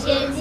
She,